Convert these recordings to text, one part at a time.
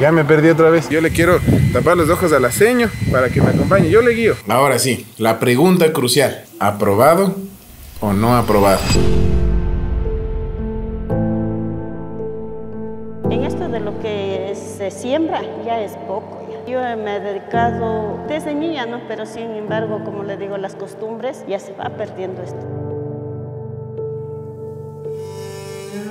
Ya me perdí otra vez. Yo le quiero tapar los ojos al aceño para que me acompañe. Yo le guío. Ahora sí, la pregunta crucial. ¿Aprobado o no aprobado? En esto de lo que se siembra ya es poco. Yo me he dedicado desde niña, ¿no? Pero sin embargo, como le digo, las costumbres ya se va perdiendo esto.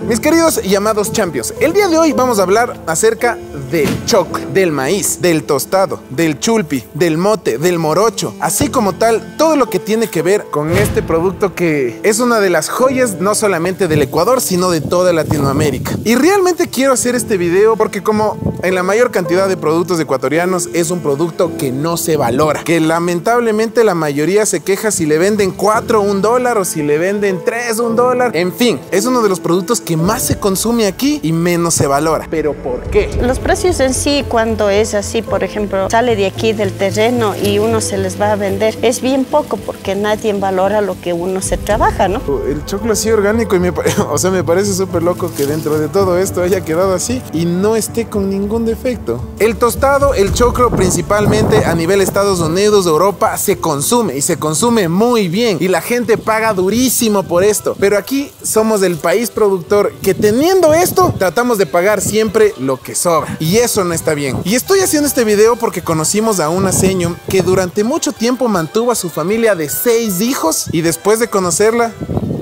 Mis queridos llamados champions, el día de hoy vamos a hablar acerca del choc, del maíz, del tostado, del chulpi, del mote, del morocho, así como tal, todo lo que tiene que ver con este producto que es una de las joyas no solamente del Ecuador, sino de toda Latinoamérica. Y realmente quiero hacer este video porque como en la mayor cantidad de productos ecuatorianos es un producto que no se valora, que lamentablemente la mayoría se queja si le venden 4 un dólar o si le venden 3 un dólar, en fin, es uno de los productos que que más se consume aquí y menos se valora. ¿Pero por qué? Los precios en sí, cuando es así, por ejemplo, sale de aquí del terreno y uno se les va a vender, es bien poco porque nadie valora lo que uno se trabaja, ¿no? El choclo así orgánico y me, o sea, me parece súper loco que dentro de todo esto haya quedado así y no esté con ningún defecto. El tostado, el choclo principalmente a nivel Estados Unidos, Europa, se consume y se consume muy bien y la gente paga durísimo por esto. Pero aquí somos el país productor que teniendo esto tratamos de pagar siempre lo que sobra. Y eso no está bien. Y estoy haciendo este video porque conocimos a una seño que durante mucho tiempo mantuvo a su familia de seis hijos y después de conocerla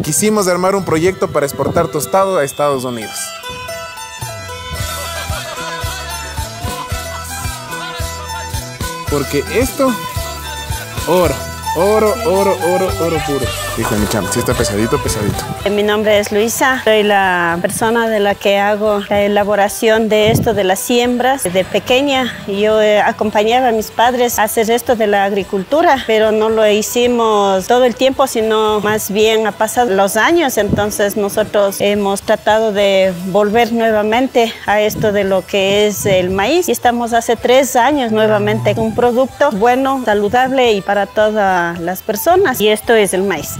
quisimos armar un proyecto para exportar tostado a Estados Unidos. Porque esto, oro. Oro, oro, oro, oro puro. Hijo de mi cham, si está pesadito, pesadito. Eh, mi nombre es Luisa, soy la persona de la que hago la elaboración de esto de las siembras. De pequeña yo acompañaba a mis padres a hacer esto de la agricultura, pero no lo hicimos todo el tiempo, sino más bien ha pasado los años, entonces nosotros hemos tratado de volver nuevamente a esto de lo que es el maíz y estamos hace tres años nuevamente un producto bueno, saludable y para toda las personas y esto es el maíz.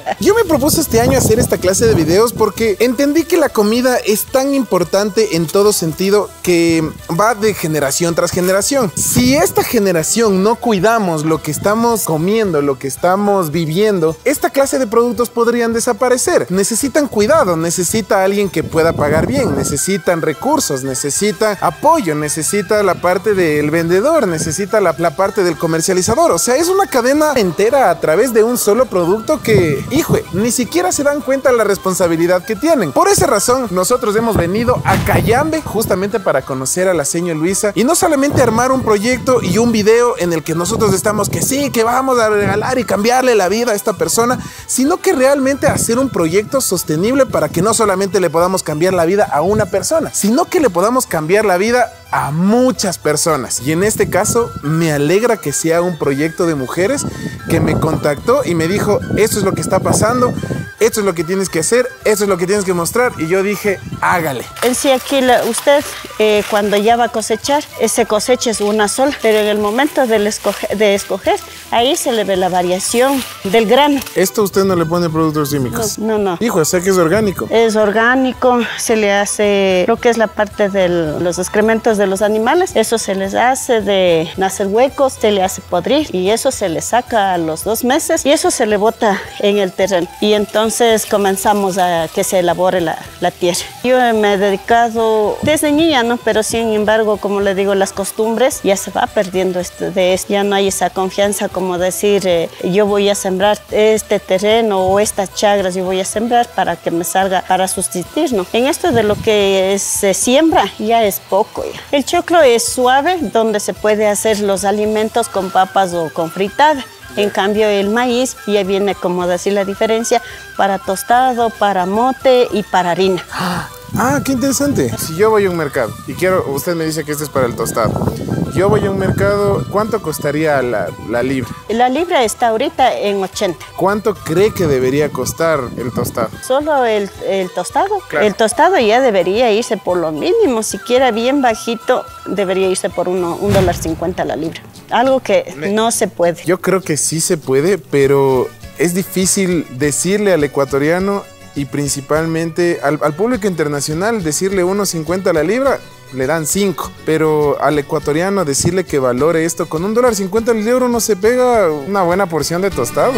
Yo me propuse este año hacer esta clase de videos porque entendí que la comida es tan importante en todo sentido que va de generación tras generación. Si esta generación no cuidamos lo que estamos comiendo, lo que estamos viviendo, esta clase de productos podrían desaparecer. Necesitan cuidado, necesita alguien que pueda pagar bien, necesitan recursos, necesita apoyo, necesita la parte del vendedor, necesita la, parte del comercializador. O sea, es una cadena entera a través de un solo producto que, hijo, ni siquiera se dan cuenta de la responsabilidad que tienen. Por esa razón, nosotros hemos venido a Cayambe justamente para conocer a la señora Luisa y no solamente armar un proyecto y un video en el que nosotros estamos que sí, que vamos a regalar y cambiarle la vida a esta persona, sino que realmente hacer un proyecto sostenible para que no solamente le podamos cambiar la vida a una persona, sino que le podamos cambiar la vida a muchas personas. Y en este caso me alegra que sea un proyecto de mujeres que me contactó y me dijo, esto es lo que está pasando, esto es lo que tienes que hacer, esto es lo que tienes que mostrar. Y yo dije, hágale. En sí, aquí usted eh, cuando ya va a cosechar, ese cosecha es una sola, pero en el momento de escoger, de escoger, ahí se le ve la variación del grano. ¿Esto usted no le pone productos químicos? No, no. Hijo, sé que es orgánico. Es orgánico, se le hace lo que es la parte de los excrementos de los animales, eso se les hace de nacer huecos, se le hace podrir y eso se le saca a los dos meses y eso se le bota en el terreno. Y entonces comenzamos a que se elabore la, tierra. Yo me he dedicado desde niña, ¿no? Pero sin embargo, como le digo, las costumbres ya se va perdiendo este, de esto. Ya no hay esa confianza como decir, eh, yo voy a sembrar este terreno o estas chagras, yo voy a sembrar para que me salga para sustituir, ¿no? En esto de lo que se siembra ya es poco ya. El choclo es suave, donde se puede hacer los alimentos con papas o con fritada. En cambio, el maíz ya viene, como decir la diferencia, para tostado, para mote y para harina. Ah, qué interesante. Si yo voy a un mercado y quiero, usted me dice que este es para el tostado. Yo voy a un mercado, ¿cuánto costaría la, libra? La libra está ahorita en 80. ¿Cuánto cree que debería costar el tostado? Solo el, tostado. El tostado ya debería irse por lo mínimo, siquiera bien bajito, debería irse por uno, un dólar cincuenta la libra. Algo que no se puede. Yo creo que sí se puede, pero es difícil decirle al ecuatoriano y principalmente al, público internacional decirle 1.50 la libra le dan 5. Pero al ecuatoriano decirle que valore esto, con un dólar 50 el euro no se pega una buena porción de tostado.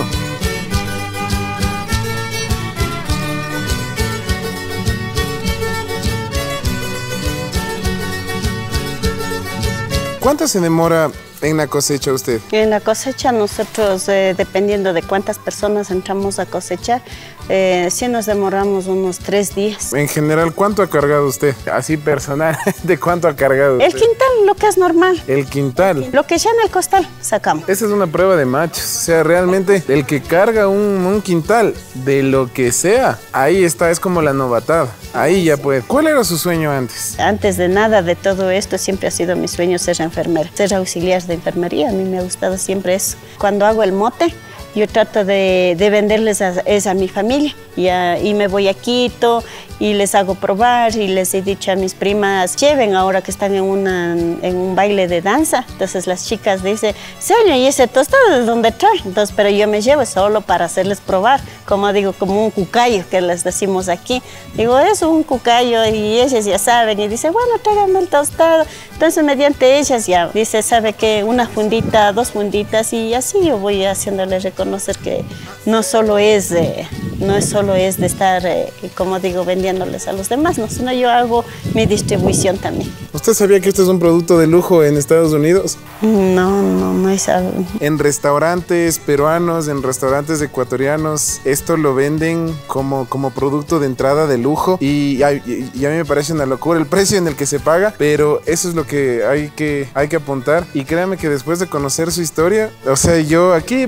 ¿Cuánto se demora en la cosecha usted? En la cosecha nosotros, eh, dependiendo de cuántas personas entramos a cosechar, eh, sí nos demoramos unos tres días. En general, ¿cuánto ha cargado usted? Así personal, ¿de cuánto ha cargado El quintal, lo que es normal. El quintal. Lo que ya en el costal sacamos. Esa es una prueba de machos. O sea, realmente el que carga un, un quintal de lo que sea, ahí está, es como la novatada. Ahí ya puede. ¿Cuál era su sueño antes? Antes de nada de todo esto, siempre ha sido mi sueño ser enfermera, ser auxiliar de enfermería. A mí me ha gustado siempre eso. Cuando hago el mote, yo trato de, de venderles a, es a mi familia y, a, y, me voy a Quito y les hago probar y les he dicho a mis primas, lleven ahora que están en, una, en un baile de danza. Entonces las chicas dicen, señor, ¿y ese tostado de dónde trae? Entonces, pero yo me llevo solo para hacerles probar, como digo, como un cucayo que les decimos aquí. Digo, es un cucayo y ellas ya saben y dice, bueno, tráigame el tostado. Entonces, mediante ellas ya dice, sabe que una fundita, dos funditas y así yo voy haciéndoles reconocer que no solo es, eh, no es solo es de estar, eh, como digo, vendiéndoles a los demás, no, sino yo hago mi distribución también. ¿Usted sabía que esto es un producto de lujo en Estados Unidos? No, no, no es algo. En restaurantes peruanos, en restaurantes ecuatorianos, esto lo venden como, como producto de entrada de lujo y a, y a mí me parece una locura el precio en el que se paga, pero eso es lo que hay que, hay que apuntar y créanme que después de conocer su historia, o sea, yo aquí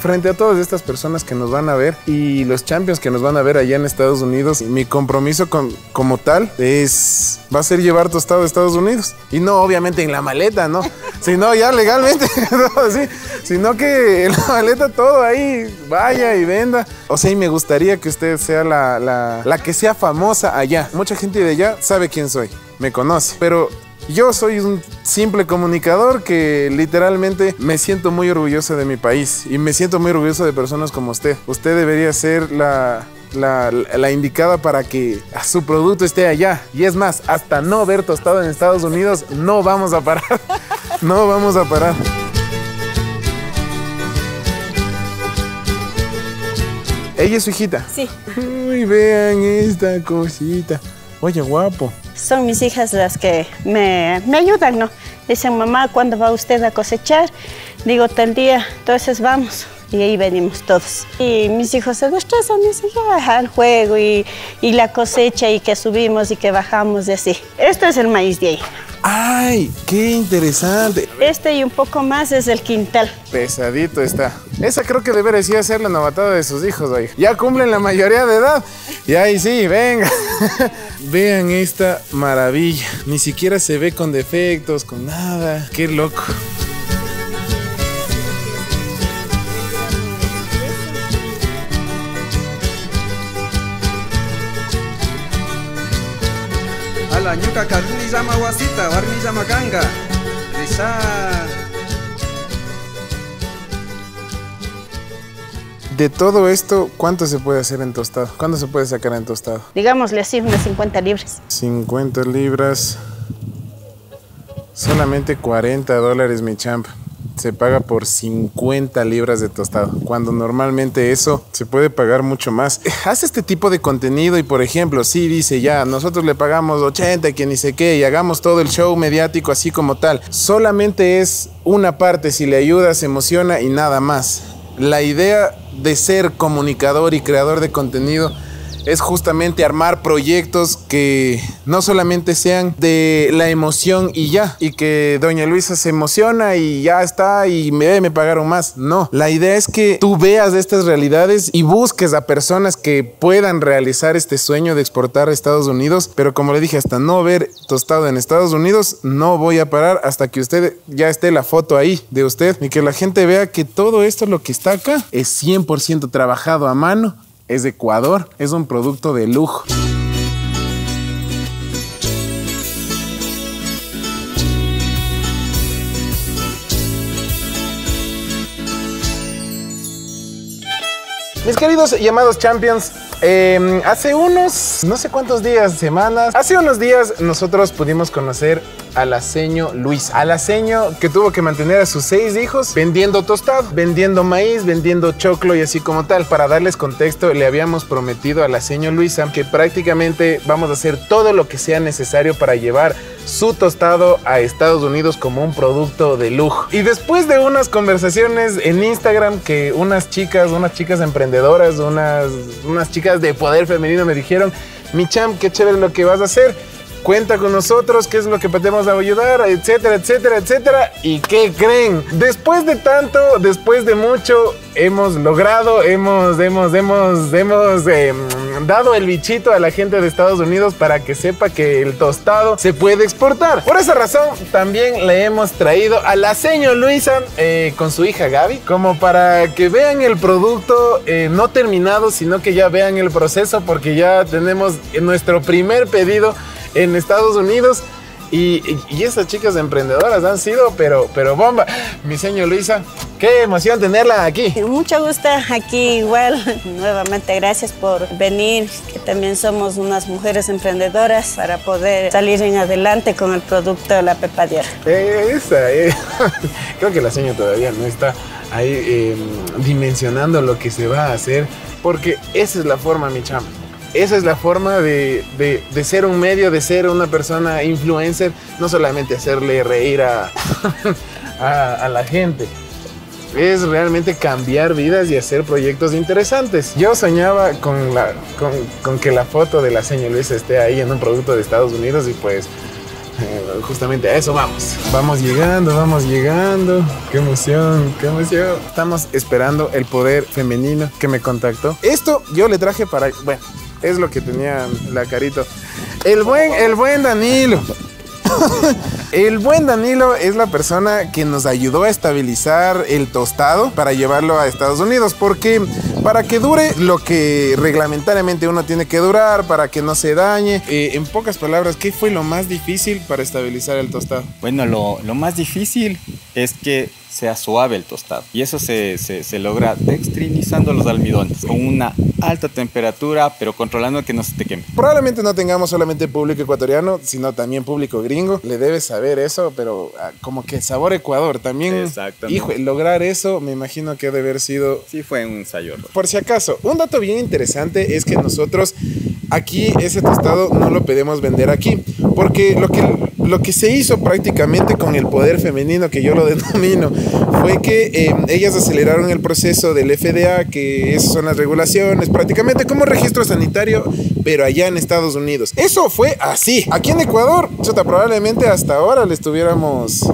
frente a todas estas personas que nos van a ver y los champions que nos van a ver allá en Estados Unidos, mi compromiso con, como tal es, va a ser llevar tostado a Estados Unidos. Y no obviamente en la maleta, ¿no? sino ya legalmente, no, sí, sino que en la maleta todo ahí vaya y venda. O sea, y me gustaría que usted sea la, la, la que sea famosa allá. Mucha gente de allá sabe quién soy, me conoce, pero yo soy un simple comunicador que literalmente me siento muy orgulloso de mi país y me siento muy orgulloso de personas como usted. Usted debería ser la, la, la, indicada para que su producto esté allá. Y es más, hasta no ver tostado en Estados Unidos, no vamos a parar. No vamos a parar. ¿Ella es su hijita? Sí. Uy, vean esta cosita. Oye, guapo. Son mis hijas las que me, me ayudan, ¿no? Dicen, mamá, ¿cuándo va usted a cosechar? Digo, tal día, entonces vamos. Y ahí venimos todos. Y mis hijos se destrozan, dicen, ya, al juego y, y, la cosecha y que subimos y que bajamos y así. Esto es el maíz de ahí. ¡Ay! ¡Qué interesante! Este y un poco más es el quintal. Pesadito está. Esa creo que debería ser la novatada de sus hijos, oiga. Ya cumplen la mayoría de edad. Y ahí sí, venga. Vean esta maravilla. Ni siquiera se ve con defectos, con nada. ¡Qué loco! Ala ñuka karni llama wasita warmi llama kanga risa De todo esto, ¿cuánto se puede hacer en tostado? ¿Cuánto se puede sacar en tostado? Digámosle así, unas 50 libras. 50 libras. Solamente 40 dólares, mi champ. Se paga por 50 libras de tostado, cuando normalmente eso se puede pagar mucho más. Hace este tipo de contenido y, por ejemplo, si dice ya, nosotros le pagamos 80, que ni sé qué, y hagamos todo el show mediático así como tal. Solamente es una parte, si le ayuda, se emociona y nada más. La idea de ser comunicador y creador de contenido es justamente armar proyectos que no solamente sean de la emoción y ya, y que doña Luisa se emociona y ya está y me, pagaron más. No, la idea es que tú veas estas realidades y busques a personas que puedan realizar este sueño de exportar a Estados Unidos, pero como le dije, hasta no ver tostado en Estados Unidos, no voy a parar hasta que usted ya esté la foto ahí de usted y que la gente vea que todo esto lo que está acá es 100% trabajado a mano es de Ecuador, es un producto de lujo. Mis queridos llamados champions, eh, hace unos, no sé cuántos días, semanas, hace unos días nosotros pudimos conocer a la seño Luisa. A la seño que tuvo que mantener a sus seis hijos vendiendo tostado, vendiendo maíz, vendiendo choclo y así como tal. Para darles contexto, le habíamos prometido a la seño Luisa que prácticamente vamos a hacer todo lo que sea necesario para llevar su tostado a Estados Unidos como un producto de lujo. Y después de unas conversaciones en Instagram que unas chicas, unas chicas emprendedoras, unas, unas chicas de poder femenino me dijeron, mi champ, qué chévere lo que vas a hacer cuenta con nosotros, qué es lo que podemos ayudar, etcétera, etcétera, etcétera. ¿Y qué creen? Después de tanto, después de mucho, hemos logrado, hemos, hemos, hemos, hemos eh, dado el bichito a la gente de Estados Unidos para que sepa que el tostado se puede exportar. Por esa razón, también le hemos traído a la señora Luisa eh, con su hija Gaby, como para que vean el producto eh, no terminado, sino que ya vean el proceso, porque ya tenemos nuestro primer pedido en Estados Unidos. Y, y, estas chicas emprendedoras han sido, pero, pero bomba. Mi señor Luisa, qué emoción tenerla aquí. Mucho gusto aquí igual. Nuevamente gracias por venir, que también somos unas mujeres emprendedoras para poder salir en adelante con el producto de la pepadera. Esa, eh. creo que la señora todavía no está ahí eh, dimensionando lo que se va a hacer, porque esa es la forma, mi chama esa es la forma de, de, de, ser un medio, de ser una persona influencer, no solamente hacerle reír a, a, a, la gente. Es realmente cambiar vidas y hacer proyectos interesantes. Yo soñaba con, la, con, con que la foto de la señora Luisa esté ahí en un producto de Estados Unidos y pues eh, justamente a eso vamos. Vamos llegando, vamos llegando. Qué emoción, qué emoción. Estamos esperando el poder femenino que me contactó. Esto yo le traje para, bueno, es lo que tenía la carito. El buen, el buen Danilo. el buen Danilo es la persona que nos ayudó a estabilizar el tostado para llevarlo a Estados Unidos. Porque para que dure lo que reglamentariamente uno tiene que durar, para que no se dañe. Eh, en pocas palabras, ¿qué fue lo más difícil para estabilizar el tostado? Bueno, lo, lo más difícil es que sea suave el tostado. Y eso se, se, se, logra dextrinizando los almidones con una alta temperatura, pero controlando que no se te queme. Probablemente no tengamos solamente público ecuatoriano, sino también público gringo. Le debes saber eso, pero ah, como que sabor Ecuador también. Exactamente. Hijo, lograr eso me imagino que debe haber sido... Sí, fue un ensayo. Por si acaso, un dato bien interesante es que nosotros aquí ese tostado no lo podemos vender aquí, porque lo que, lo que se hizo prácticamente con el poder femenino, que yo lo denomino, fue que eh, ellas aceleraron el proceso del FDA, que son las regulaciones, prácticamente como registro sanitario, pero allá en Estados Unidos. Eso fue así. Aquí en Ecuador, chuta, probablemente hasta ahora le estuviéramos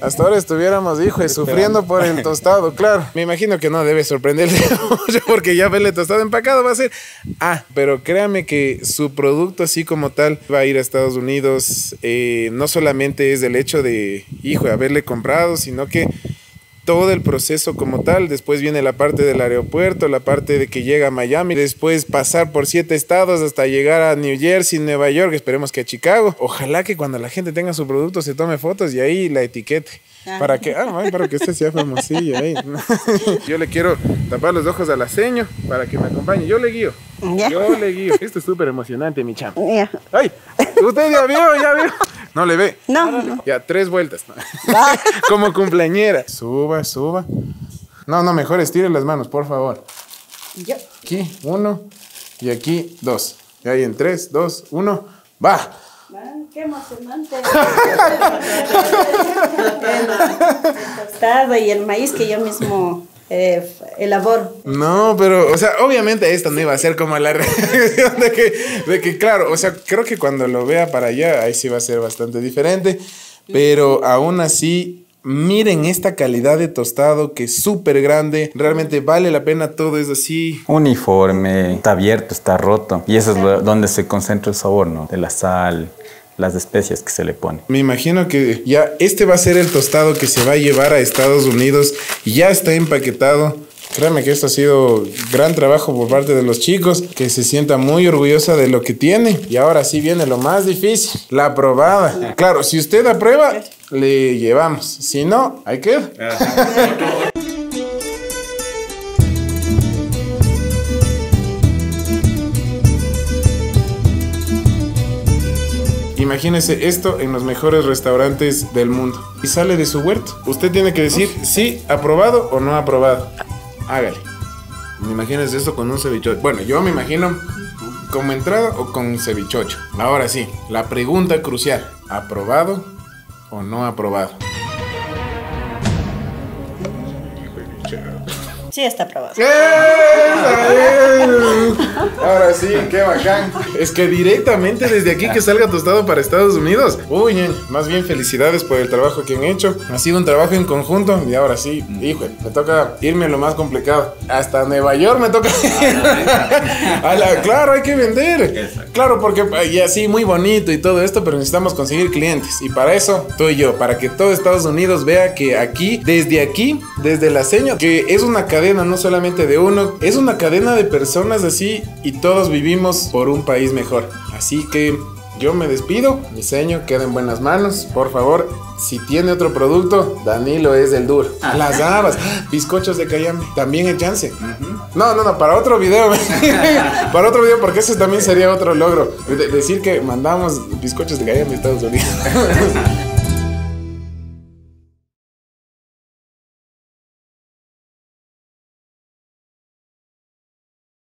hasta ahora estuviéramos, hijo, sufriendo por el tostado, claro. Me imagino que no debe sorprenderle mucho porque ya verle tostado empacado va a ser. Ah, pero créame que su producto así como tal va a ir a Estados Unidos. Eh, no solamente es el hecho de, hijo, haberle comprado, sino que todo el proceso como tal. Después viene la parte del aeropuerto, la parte de que llega a Miami, después pasar por siete estados hasta llegar a New Jersey, Nueva York, esperemos que a Chicago. Ojalá que cuando la gente tenga su producto se tome fotos y ahí la etiquete. Para que, ah, ay, para que usted sea famosillo ahí. Yo le quiero tapar los ojos a la seño para que me acompañe. Yo le guío. Yo le guío. Esto es súper emocionante, mi chamo. ¡Ay! Usted ya vio, ya vio. No le ve. No, no. Ya, tres vueltas. Como cumpleañera. Suba, suba. No, no, mejor estire las manos, por favor. Yo. Aquí, uno. Y aquí, dos. Y ahí en tres, dos, uno. ¡Va! Qué emocionante. el tostado y el maíz que yo mismo eh, elaboro. No, pero, o sea, obviamente esto no iba a ser como la reacción de que, de que, claro, o sea, creo que cuando lo vea para allá, ahí sí va a ser bastante diferente, pero aún así Miren esta calidad de tostado que es súper grande. Realmente vale la pena todo, es así. Uniforme, está abierto, está roto. Y eso es lo, donde se concentra el sabor, ¿no? De la sal, las especias que se le pone. Me imagino que ya este va a ser el tostado que se va a llevar a Estados Unidos. Ya está empaquetado. Créame que esto ha sido gran trabajo por parte de los chicos, que se sienta muy orgullosa de lo que tiene. Y ahora sí viene lo más difícil, la aprobada. Claro, si usted aprueba, le llevamos. Si no, hay que... Imagínese esto en los mejores restaurantes del mundo. Y sale de su huerto. Usted tiene que decir sí, aprobado o no aprobado. Hágale. Imagínese esto con un cevichocho. Bueno, yo me imagino como entrada o con cevichocho. Ahora sí, la pregunta crucial. ¿Aprobado o no aprobado? Sí, está aprobado. Ahora sí, qué bacán. Es que directamente desde aquí que salga tostado para Estados Unidos. Uy, más bien felicidades por el trabajo que han hecho. Ha sido un trabajo en conjunto y ahora sí, hijo, me toca irme a lo más complicado. Hasta Nueva York me toca. A la- claro, hay que vender. Claro, porque y así muy bonito y todo esto, pero necesitamos conseguir clientes. Y para eso, tú y yo, para que todo Estados Unidos vea que aquí, desde aquí, desde la seña, que es una cadena no solamente de uno, es una cadena de personas así y todos vivimos por un país mejor. Así que yo me despido, diseño queda en buenas manos. Por favor, si tiene otro producto, Danilo es el duro. Las habas, bizcochos de Cayambe, también hay chance. No, no, no, para otro video. para otro video, porque ese también sería otro logro. De- decir que mandamos bizcochos de Cayambe a Estados Unidos.